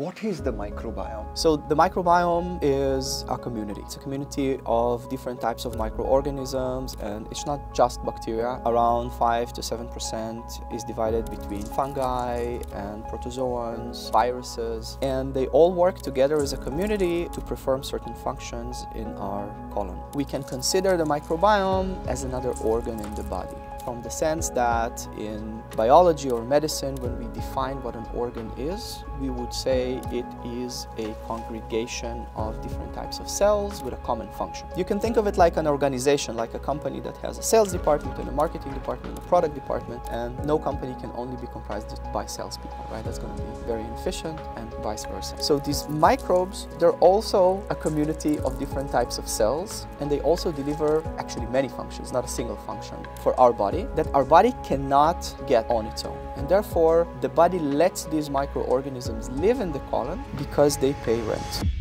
What is the microbiome? So the microbiome is a community. It's a community of different types of microorganisms and it's not just bacteria. Around 5 to 7% is divided between fungi and protozoans, viruses, and they all work together as a community to perform certain functions in our colon. We can consider the microbiome as another organ in the body from the sense that in biology or medicine, when we define what an organ is, we would say it is a congregation of different types of cells with a common function. You can think of it like an organization, like a company that has a sales department and a marketing department and a product department, and no company can only be comprised by salespeople, right? That's going to be very inefficient and vice versa. So these microbes, they're also a community of different types of cells, and they also deliver actually many functions, not a single function for our body body that our body cannot get on its own. And therefore, the body lets these microorganisms live in the colon because they pay rent.